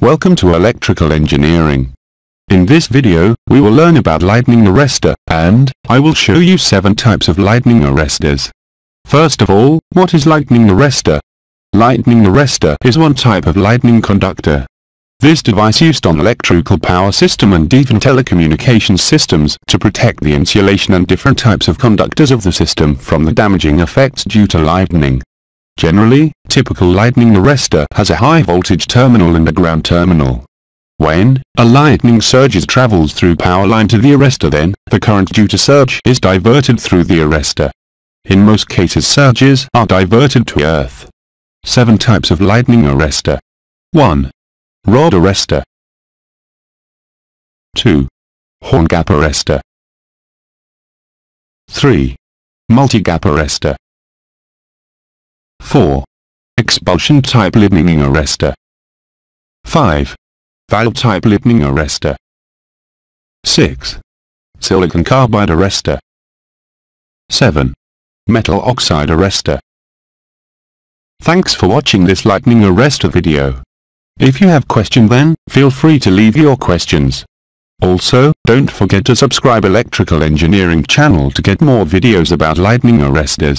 Welcome to Electrical Engineering. In this video, we will learn about lightning arrestor, and, I will show you 7 types of lightning arrestors. First of all, what is lightning arrestor? Lightning arrestor is one type of lightning conductor. This device used on electrical power system and even telecommunications systems to protect the insulation and different types of conductors of the system from the damaging effects due to lightning. Generally, typical lightning arrestor has a high voltage terminal and a ground terminal. When a lightning surge travels through power line to the arrestor then, the current due to surge is diverted through the arrestor. In most cases surges are diverted to earth. 7 types of lightning arrestor. 1. Rod arrestor. 2. Horn gap arrestor. 3. Multi-gap arrestor. 4. Expulsion type lightning arrestor. 5. Valve type lightning arrestor. 6. Silicon carbide arrestor. 7. Metal oxide arrestor. Thanks for watching this lightning arrestor video. If you have question then, feel free to leave your questions. Also, don't forget to subscribe electrical engineering channel to get more videos about lightning arrestors.